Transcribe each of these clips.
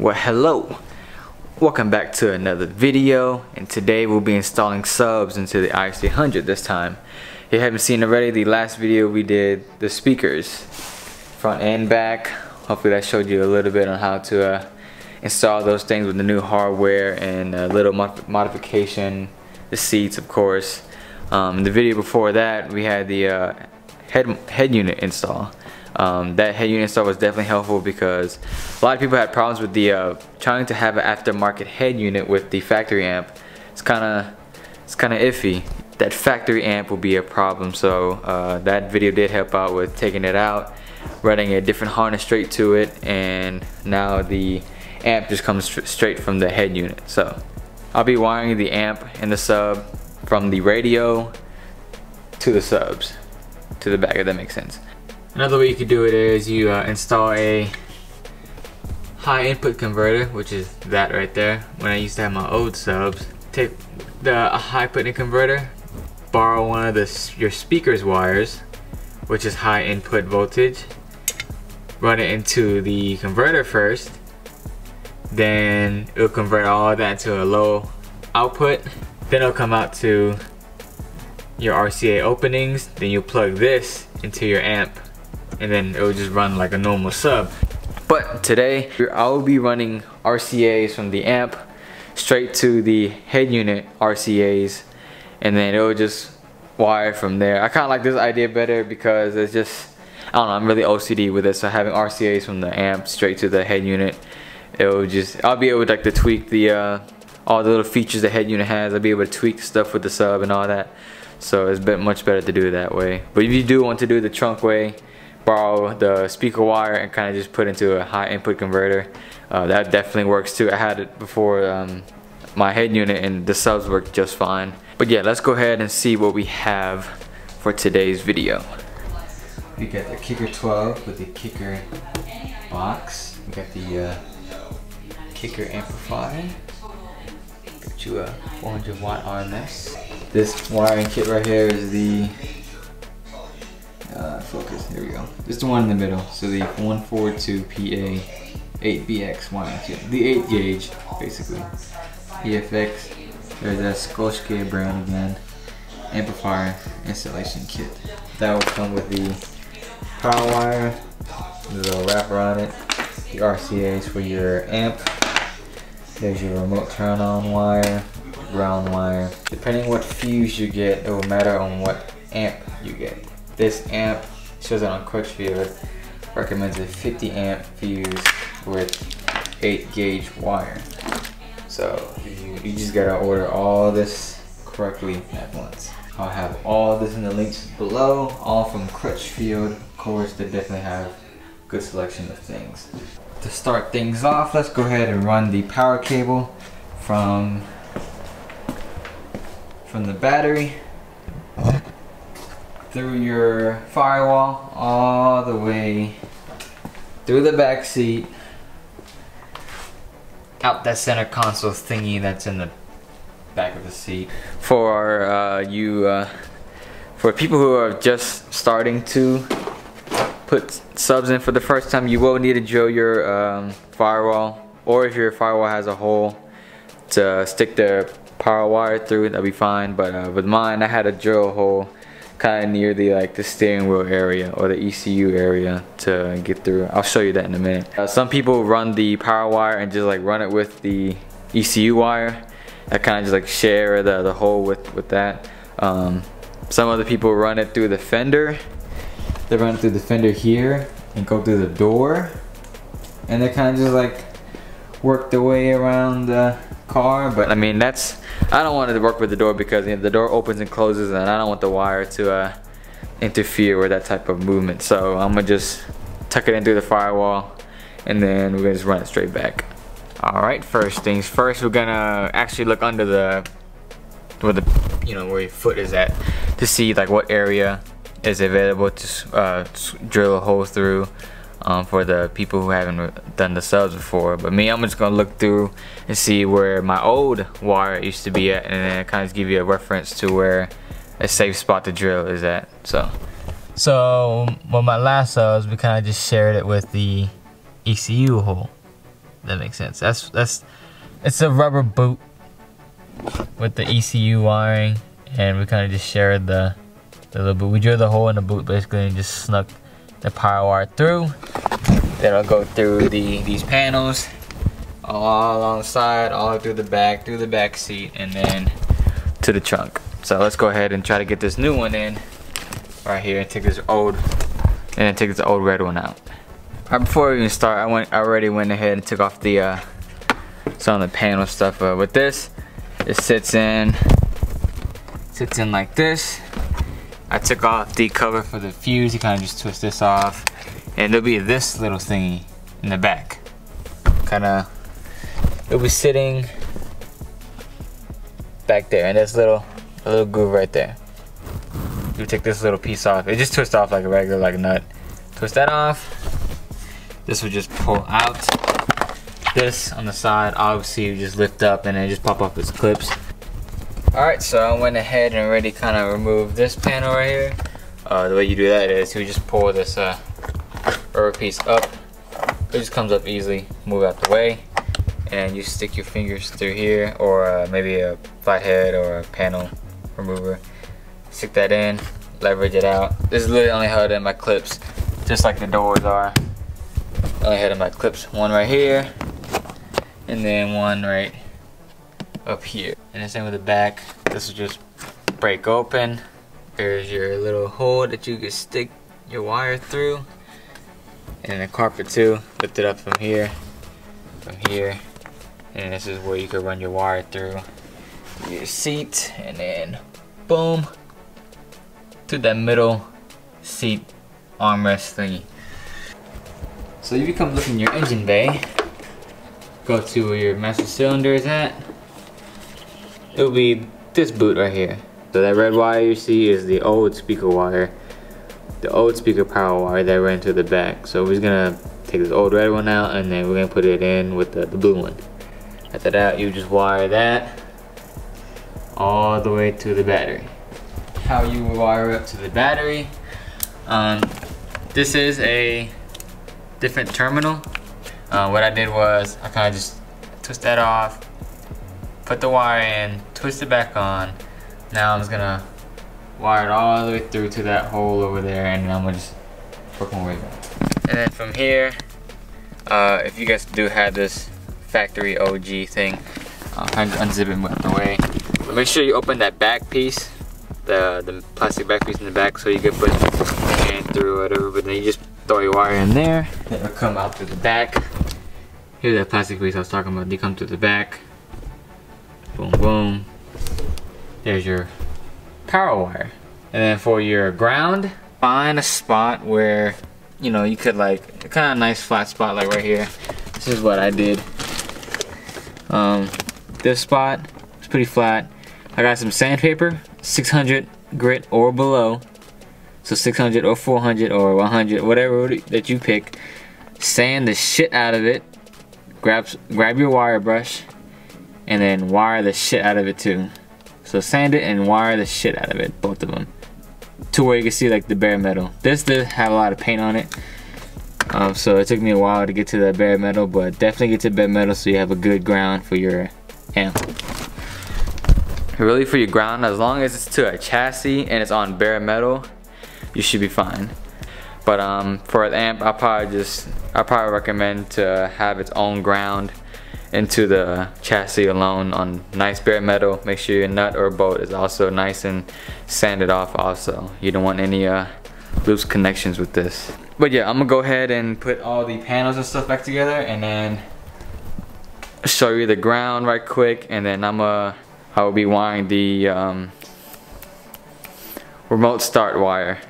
Well hello, welcome back to another video and today we'll be installing subs into the IC100 this time. If you haven't seen already, the last video we did the speakers, front and back. Hopefully that showed you a little bit on how to uh, install those things with the new hardware and a little mod modification, the seats of course. Um, the video before that we had the uh, head, head unit install. Um, that head unit install was definitely helpful because a lot of people had problems with the uh, trying to have an aftermarket head unit with the factory amp. It's kind of it's kind of iffy. That factory amp will be a problem. So uh, that video did help out with taking it out, running a different harness straight to it, and now the amp just comes straight from the head unit. So I'll be wiring the amp and the sub from the radio to the subs to the back if that makes sense. Another way you could do it is you uh, install a high input converter, which is that right there. When I used to have my old subs, take the high input converter, borrow one of the your speaker's wires, which is high input voltage, run it into the converter first, then it'll convert all that to a low output, then it'll come out to your RCA openings, then you plug this into your amp and then it would just run like a normal sub. But today, I will be running RCAs from the amp straight to the head unit RCAs and then it will just wire from there. I kind of like this idea better because it's just, I don't know, I'm really OCD with it. So having RCAs from the amp straight to the head unit, it will just, I'll be able to, like to tweak the, uh, all the little features the head unit has. I'll be able to tweak stuff with the sub and all that. So it's been much better to do it that way. But if you do want to do the trunk way, borrow the speaker wire and kind of just put into a high input converter. Uh, that definitely works too. I had it before um, my head unit and the subs worked just fine. But yeah, let's go ahead and see what we have for today's video. We got the Kicker 12 with the Kicker box. We got the uh, Kicker amplifier. Got you a 400 watt RMS. This wiring kit right here is the uh, focus, there we go. Is the one in the middle. So the 142PA 8BX wiring kit. The 8 gauge, basically. EFX. There's that Scosche brand again. Amplifier installation kit. That will come with the power wire, the wrapper on it, the RCAs for your amp. There's your remote turn on wire, ground wire. Depending what fuse you get, it will matter on what amp you get. This amp shows it on Crutchfield. Recommends a 50 amp fuse with 8 gauge wire. So you, you just gotta order all this correctly at once. I'll have all this in the links below, all from Crutchfield. Of course, they definitely have good selection of things. To start things off, let's go ahead and run the power cable from from the battery through your firewall all the way through the back seat. Out that center console thingy that's in the back of the seat. For uh, you uh, for people who are just starting to put subs in for the first time you will need to drill your um, firewall or if your firewall has a hole to stick the power wire through that'll be fine. But uh, with mine I had a drill a hole kind of near the like the steering wheel area or the ECU area to get through. I'll show you that in a minute. Uh, some people run the power wire and just like run it with the ECU wire. I kind of just like share the, the hole with, with that. Um, some other people run it through the fender. They run it through the fender here and go through the door. And they kind of just like work their way around the car. But I mean, that's I don't want to work with the door because you know, the door opens and closes and I don't want the wire to uh, interfere with that type of movement. So I'm gonna just tuck it in through the firewall and then we're gonna just run it straight back. All right, first things first, we're gonna actually look under the, where the, you know, where your foot is at to see like what area is available to uh, drill a hole through um, for the people who haven't done the subs before. But me, I'm just gonna look through and see where my old wire used to be at and then kind of give you a reference to where a safe spot to drill is at. So, so with my last subs, we kind of just shared it with the ECU hole. That makes sense. That's that's it's a rubber boot with the ECU wiring, and we kind of just shared the the little boot. We drilled the hole in the boot basically and just snuck the power wire through. Then I'll go through the these panels all along the side, all through the back, through the back seat, and then to the trunk. So let's go ahead and try to get this new one in right here and take this old and then take this old red one out. Right before we even start, I went I already went ahead and took off the uh, some of the panel stuff. Uh, with this, it sits in sits in like this. I took off the cover for the fuse. You kind of just twist this off, and there'll be this little thingy in the back. Kind of, it'll be sitting back there, and there's little a little groove right there. You take this little piece off. It just twists off like a regular like a nut. Twist that off. This would just pull out. This on the side, obviously you just lift up and it just pop off its clips. Alright, so I went ahead and already kind of removed this panel right here. Uh, the way you do that is you just pull this uh, rubber piece up. It just comes up easily, move out the way. And you stick your fingers through here or uh, maybe a flathead or a panel remover. Stick that in, leverage it out. This is literally only held in my clips, just like the doors are. Only had in my clips, one right here, and then one right up here. And the same with the back. This will just break open. There's your little hole that you can stick your wire through. And the carpet too, lift it up from here, from here. And this is where you can run your wire through your seat and then boom to that middle seat armrest thingy. So you come look in your engine bay, go to where your master cylinder is at, it'll be this boot right here. So that red wire you see is the old speaker wire, the old speaker power wire that ran to the back. So we're just gonna take this old red one out and then we're gonna put it in with the, the blue one. After that, out you just wire that all the way to the battery. How you wire up to the battery. Um, this is a different terminal. Uh, what I did was I kind of just twist that off, put the wire in, twist it back on. Now I'm just gonna wire it all the way through to that hole over there and I'm gonna just work my way back. And then from here, uh, if you guys do have this factory OG thing, I'll kind of unzip it out the way. But make sure you open that back piece, the, the plastic back piece in the back so you can put your hand through whatever, but then you just throw your wire in there. It'll come out through the back. Here's that plastic piece I was talking about. They come through the back. Boom, boom. There's your power wire. And then for your ground, find a spot where, you know, you could like, kind of nice flat spot like right here. This is what I did. Um, this spot is pretty flat. I got some sandpaper, 600 grit or below. So 600 or 400 or 100, whatever that you pick. Sand the shit out of it. Grab, grab your wire brush and then wire the shit out of it too. So sand it and wire the shit out of it, both of them. To where you can see like the bare metal. This did have a lot of paint on it. Um, so it took me a while to get to the bare metal, but definitely get to bare metal so you have a good ground for your amp. Really for your ground, as long as it's to a chassis and it's on bare metal, you should be fine. But um, for an amp, I probably just, I probably recommend to have its own ground into the chassis alone on nice bare metal. Make sure your nut or bolt is also nice and sanded off also. You don't want any uh, loose connections with this. But yeah, I'm gonna go ahead and put all the panels and stuff back together and then show you the ground right quick and then I'm gonna I will be wiring the um, remote start wire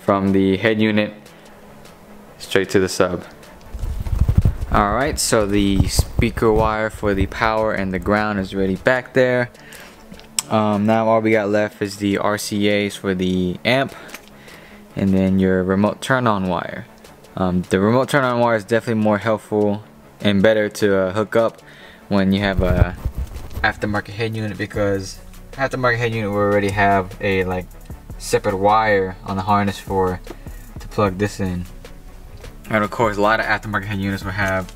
from the head unit straight to the sub. Alright, so the speaker wire for the power and the ground is ready back there. Um, now all we got left is the RCAs for the amp and then your remote turn on wire. Um, the remote turn on wire is definitely more helpful and better to uh, hook up when you have a aftermarket head unit because aftermarket head unit will already have a like separate wire on the harness for to plug this in. And of course a lot of aftermarket head units will have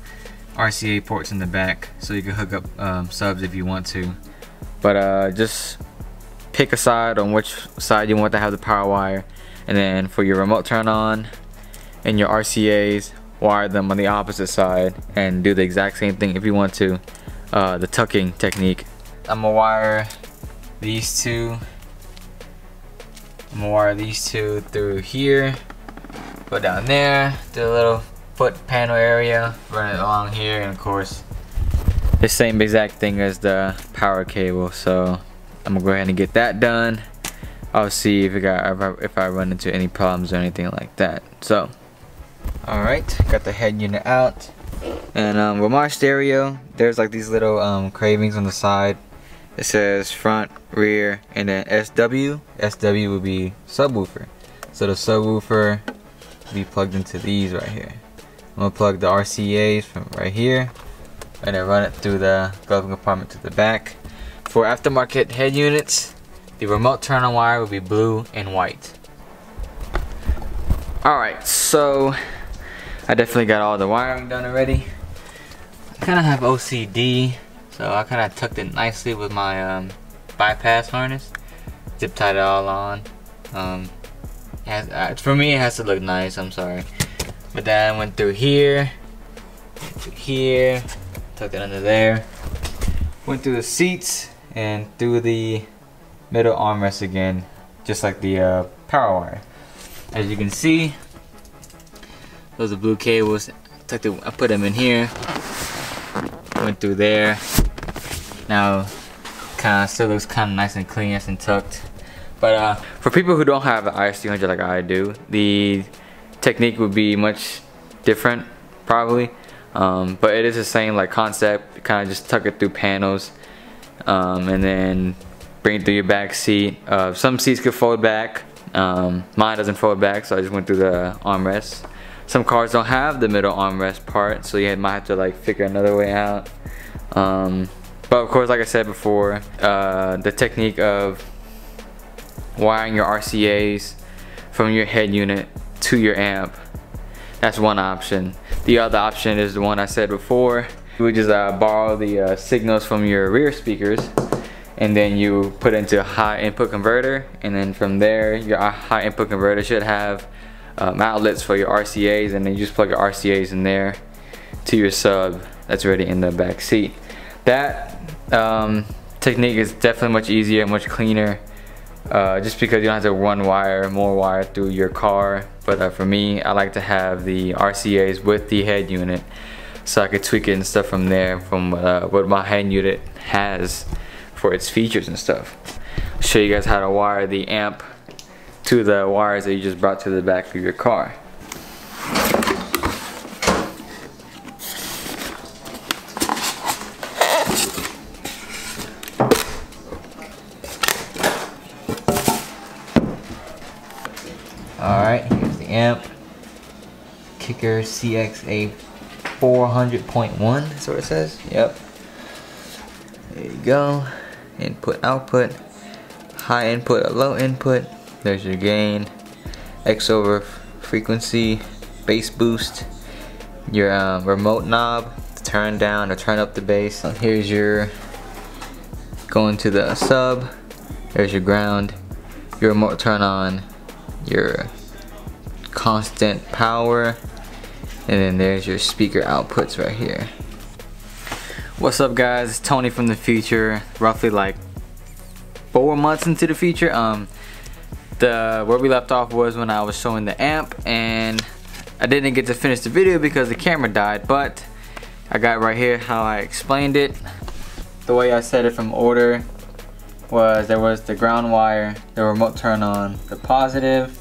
RCA ports in the back so you can hook up um, subs if you want to. But uh, just pick a side on which side you want to have the power wire. And then for your remote turn on and your RCAs wire them on the opposite side and do the exact same thing if you want to uh, the tucking technique. I'm gonna wire these two. I'm gonna wire these two through here go down there to the little foot panel area run it along here and of course the same exact thing as the power cable. So I'm gonna go ahead and get that done. I'll see if, got, if, I, run into any problems or anything like that. So alright got the head unit out. And um, with my stereo there's like these little um, cravings on the side. It says front rear and then SW SW would be subwoofer. So the subwoofer will be plugged into these right here. I'm gonna plug the RCA's from right here and then run it through the glove compartment to the back. For aftermarket head units the remote turn on wire will be blue and white. Alright so I definitely got all the wiring done already. I kind of have OCD so I kind of tucked it nicely with my um, bypass harness. Zip tied it all on um, has, uh, for me it has to look nice I'm sorry. But then I went through here through here tucked it under there went through the seats and through the middle armrest again just like the uh, power wire. As you can see those are blue cables tucked it, I put them in here went through there. Now kind of still looks kind of nice and clean and tucked but uh, for people who don't have an IS300 like I do the technique would be much different probably. Um, but it is the same like concept kind of just tuck it through panels um, and then bring it through your back seat. Uh, some seats could fold back um, mine doesn't fold back so I just went through the armrest. Some cars don't have the middle armrest part so you might have to like figure another way out. Um, but of course like I said before uh, the technique of wiring your RCA's from your head unit to your amp. That's one option. The other option is the one I said before. You would just uh, borrow the uh, signals from your rear speakers and then you put into a high input converter and then from there your uh, high input converter should have um, outlets for your RCA's and then you just plug your RCA's in there to your sub that's already in the back seat. That um, technique is definitely much easier much cleaner uh, just because you don't have to run wire more wire through your car. But uh, for me I like to have the RCA's with the head unit. So I could tweak it and stuff from there from uh, what my head unit has for its features and stuff. I'll show you guys how to wire the amp to the wires that you just brought to the back of your car Alright, here's the amp. Kicker CXA 400.1, that's what it says. Yep. There you go. Input, output. High input, low input. There's your gain. X over frequency, bass boost. Your um, remote knob to turn down or turn up the bass. Here's your going to the sub. There's your ground. Your remote turn on your constant power and then there's your speaker outputs right here. What's up guys? It's Tony from the future. Roughly like four months into the future. Um the where we left off was when I was showing the amp and I didn't get to finish the video because the camera died but I got right here how I explained it. The way I set it from order was there was the ground wire, the remote turn on, the positive,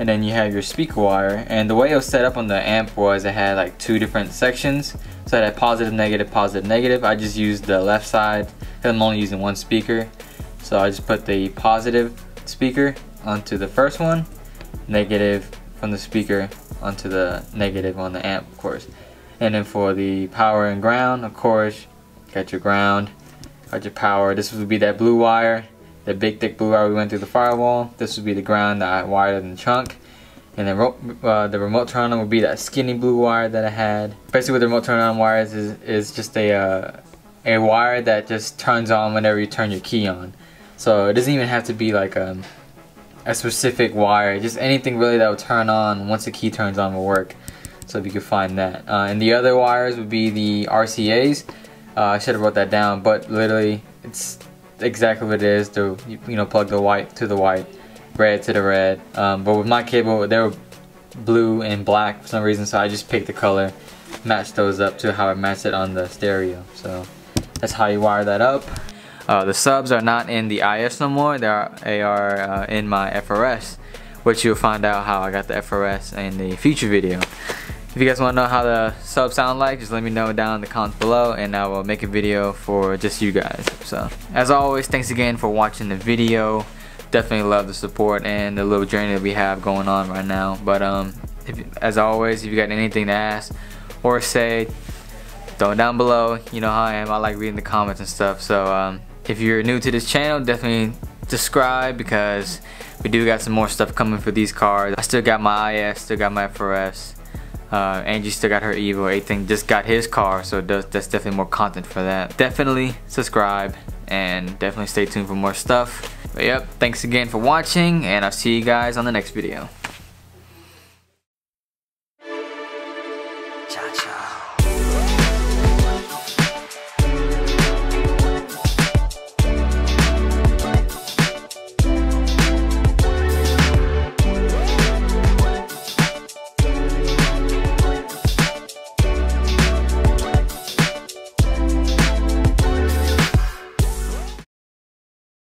and then you have your speaker wire. And the way it was set up on the amp was it had like two different sections. So it had positive, negative, positive, negative. I just used the left side because I'm only using one speaker. So I just put the positive speaker onto the first one, negative from the speaker onto the negative on the amp, of course. And then for the power and ground, of course, got your ground got your power. This would be that blue wire, the big thick blue wire we went through the firewall. This would be the ground that I wired in the trunk. And then uh, the remote turn on would be that skinny blue wire that I had. Basically with the remote turn on wires is, is just a, uh, a wire that just turns on whenever you turn your key on. So it doesn't even have to be like a, um, a specific wire, just anything really that will turn on once the key turns on will work. So if you can find that. Uh, and the other wires would be the RCA's. Uh, I should have wrote that down, but literally it's exactly what it is. To you know, plug the white to the white, red to the red. Um, but with my cable, they were blue and black for some reason, so I just picked the color, matched those up to how I matched it on the stereo. So that's how you wire that up. Uh, the subs are not in the IS no more. They are, they are uh, in my FRS, which you'll find out how I got the FRS in the future video. If you guys want to know how the subs sound like, just let me know down in the comments below and I will make a video for just you guys. So, as always, thanks again for watching the video. Definitely love the support and the little journey that we have going on right now. But um, if, as always, if you got anything to ask or say, throw it down below. You know how I am. I like reading the comments and stuff. So um, if you're new to this channel, definitely subscribe because we do got some more stuff coming for these cars. I still got my IS, still got my FRS. Uh, Angie still got her Evo. Ethan just got his car, so does, that's definitely more content for that. Definitely subscribe and definitely stay tuned for more stuff. But yep, thanks again for watching, and I'll see you guys on the next video.